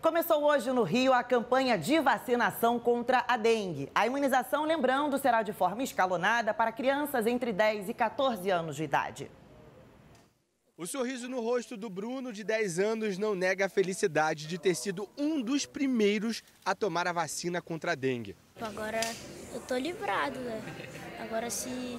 Começou hoje no Rio a campanha de vacinação contra a dengue. A imunização, lembrando, será de forma escalonada para crianças entre 10 e 14 anos de idade. O sorriso no rosto do Bruno, de 10 anos, não nega a felicidade de ter sido um dos primeiros a tomar a vacina contra a dengue. Agora eu tô livrado, né? Agora se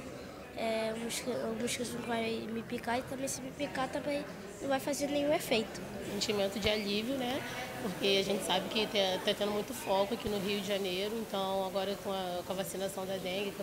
é, o mosquito não vai me picar e também se me picar também não vai fazer nenhum efeito. Sentimento de alívio, né? Porque a gente sabe que está tendo muito foco aqui no Rio de Janeiro, então agora com a, com a vacinação da dengue,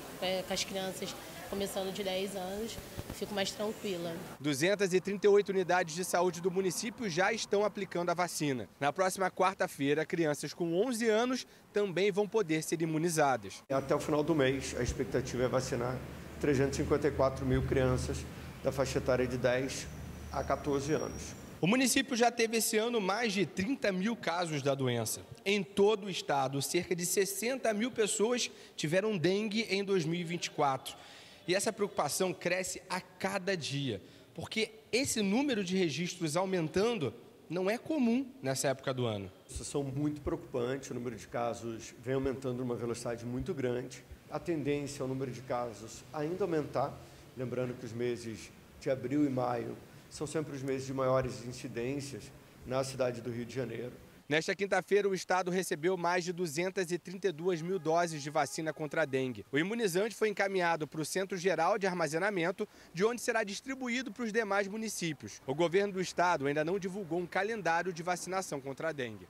com as crianças começando de 10 anos, fico mais tranquila. 238 unidades de saúde do município já estão aplicando a vacina. Na próxima quarta-feira, crianças com 11 anos também vão poder ser imunizadas. Até o final do mês, a expectativa é vacinar 354 mil crianças da faixa etária de 10 a 14 anos. O município já teve esse ano mais de 30 mil casos da doença. Em todo o estado, cerca de 60 mil pessoas tiveram dengue em 2024. E essa preocupação cresce a cada dia, porque esse número de registros aumentando não é comum nessa época do ano. São muito preocupantes, o número de casos vem aumentando numa velocidade muito grande. A tendência é o número de casos ainda aumentar, lembrando que os meses de abril e maio são sempre os meses de maiores incidências na cidade do Rio de Janeiro. Nesta quinta-feira, o estado recebeu mais de 232 mil doses de vacina contra a dengue. O imunizante foi encaminhado para o Centro Geral de Armazenamento, de onde será distribuído para os demais municípios. O governo do estado ainda não divulgou um calendário de vacinação contra a dengue.